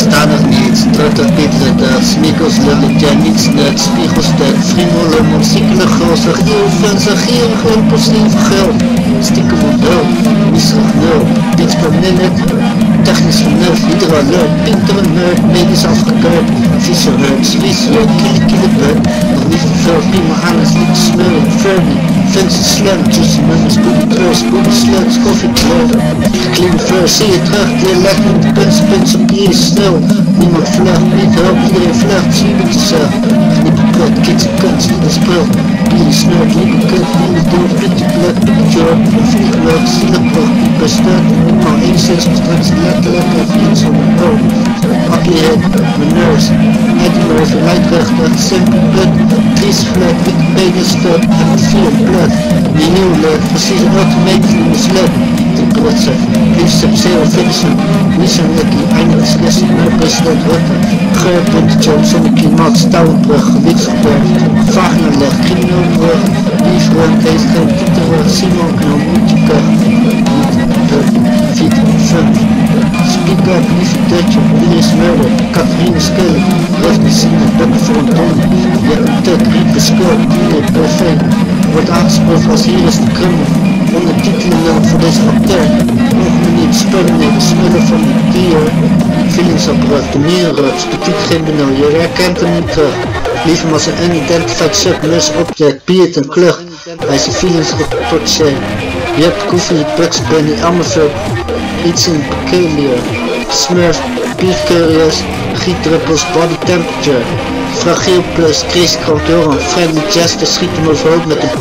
verstandig niets, trotter Pieter, smikkels lullen, niets net, spiegelstek, vriendelen, monsikelig gulzig, heel venzig, gierig, impulsief, geld, stiekem op hulp, misselijk nul, dit kan net, technisch vernuft, iedere leuk, pintere nerd, medisch afgekeurd, vieze nerd, zwieselen, kille kille It's a slam, just remember scoop first, scoop slam, coffee club Clean first, see it hard, they like me, depends, depends on the snow Niemand flach, niet help, iedereen flach, zie ik het Need to cut, kids Need kans in het spel Jullie a lieve kat, in de deur, flikker blad, in de jar see the blad, you ben staat sensations times light level fields of nerve, the ugly of the nerves, heading with lightweg that simple blood, trees flat with babies dirt and a sea. We knew that precies automatically misled. The klotser, liefst op fiction, of vissen, wisselrijke, eindig slechts meer president Rutte, geurpunt Johnson, klimaat, stouwbrug, gewichtsgeberg, vagnenleg, criminalbrug, liefrun, tegen geen toeterrug, Simon Iris Murder, Catharine Skillen, Rust Messina, Bukken voor een ton, Je hebt een tuk, Riepen Skul, Iedereen perfect, wordt aangesproken als hier is de krummel, ondertitelingen voor deze acteur, nog niet spullen nemen, smullen van de dier, feelingsapparat, de mierenruts, petit crimineel, je herkent hem niet terug, liever maar zijn unidentified submerse object, biedt een klucht, hij is een feelings getorcheerd, je hebt koffie, Bugs Bunny, Amazon, iets in peculiar, Smith. Curious, gietdruppels, body temperature, Fragiel plus, Chris Kantoren, Friendly Jester schiet hem overhoop met een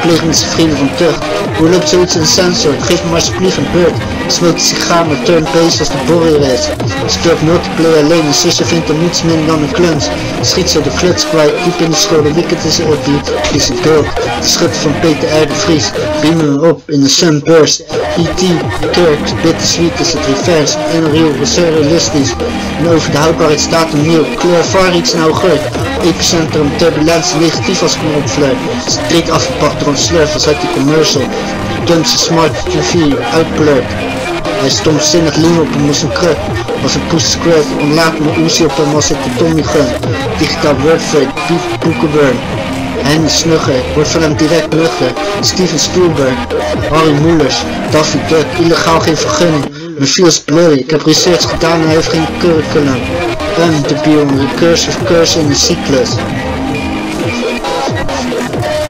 pleegende vrienden van tucht. Hoe loopt zoiets in sensor? Geef me alsjeblieft een beurt. Smoke een sigaar met turn base als de borrel is. Speelt multiplayer alleen, een zusje vindt hem niets minder dan een kluns. Schiet zo de kluts kwijt, diep in de schouder, weekend is er die, is een dood. De schut van Peter R. de Vries, beam hem op in de sunburst. E.T. Kirk, bittersweet is het reverse, unreal, surrealistisch. En over de houdbaarheidsdatum nieuw, kleur iets nou goed. Epicentrum, turbulentie, negatief als knopfleur. Street afgepakt door een slurf als uit die commercial. Dumpse smart TV, uitblurred. Hij stomzinnig lean op een kruk. Als een squirt, ontlaat me Uzi op ik de Tommy gun. Digitaal wordfake, beef boekenburn. Henny Snugger, wordt van hem direct nuchter. Steven Spielberg, Harry Mullers, Daffy Duck, illegaal geen vergunning. Refuse bloody, gebriseerd, gedaan en heeft curriculum. kurk to be debiel, recursive the is class.